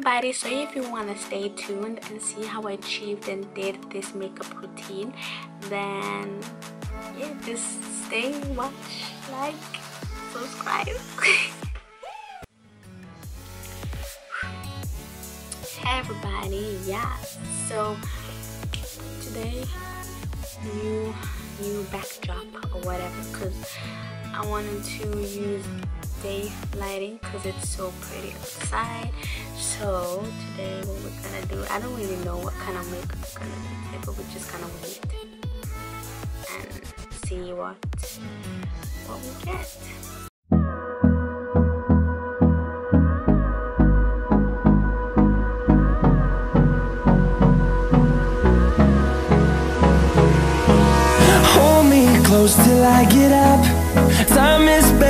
everybody. So if you want to stay tuned and see how i achieved and did this makeup routine then yeah just stay watch like subscribe. Hey everybody. Yeah so today new new backdrop or whatever because i wanted to use day lighting because it's so pretty outside. So today what we're gonna do i don't really know what kind of makeup we're gonna do today but we're just gonna wait and see what what we get. Hold me close till I get up. Time is our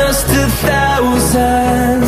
us to thousands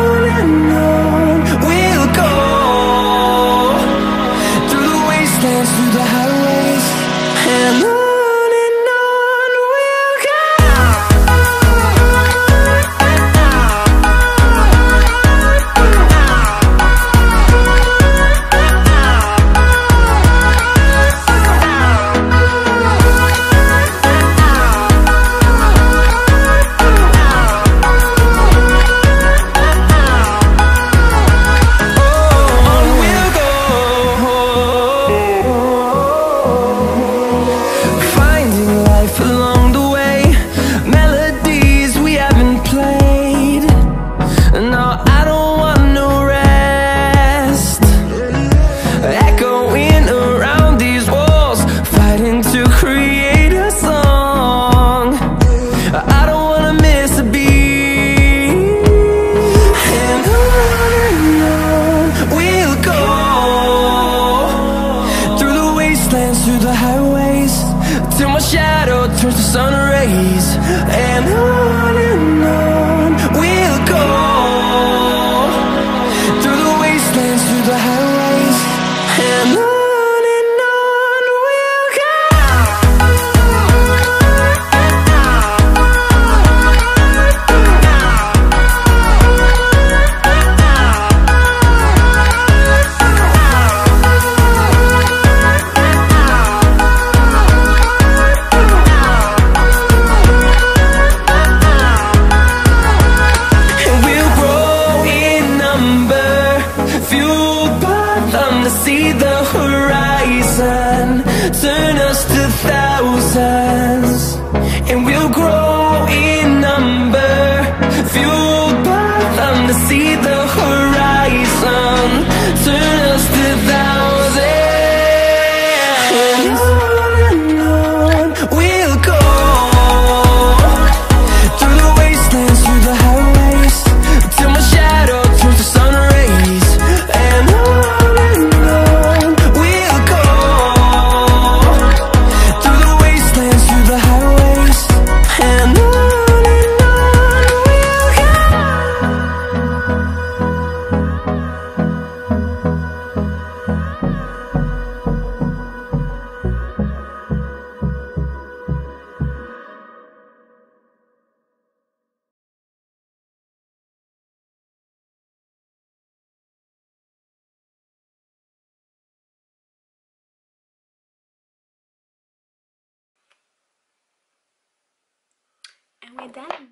and we're done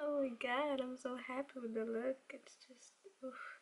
oh my god i'm so happy with the look it's just oof.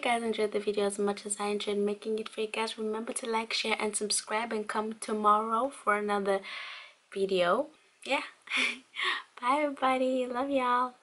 you guys enjoyed the video as much as I enjoyed making it for you guys. Remember to like, share, and subscribe and come tomorrow for another video. Yeah. Bye, everybody. Love y'all.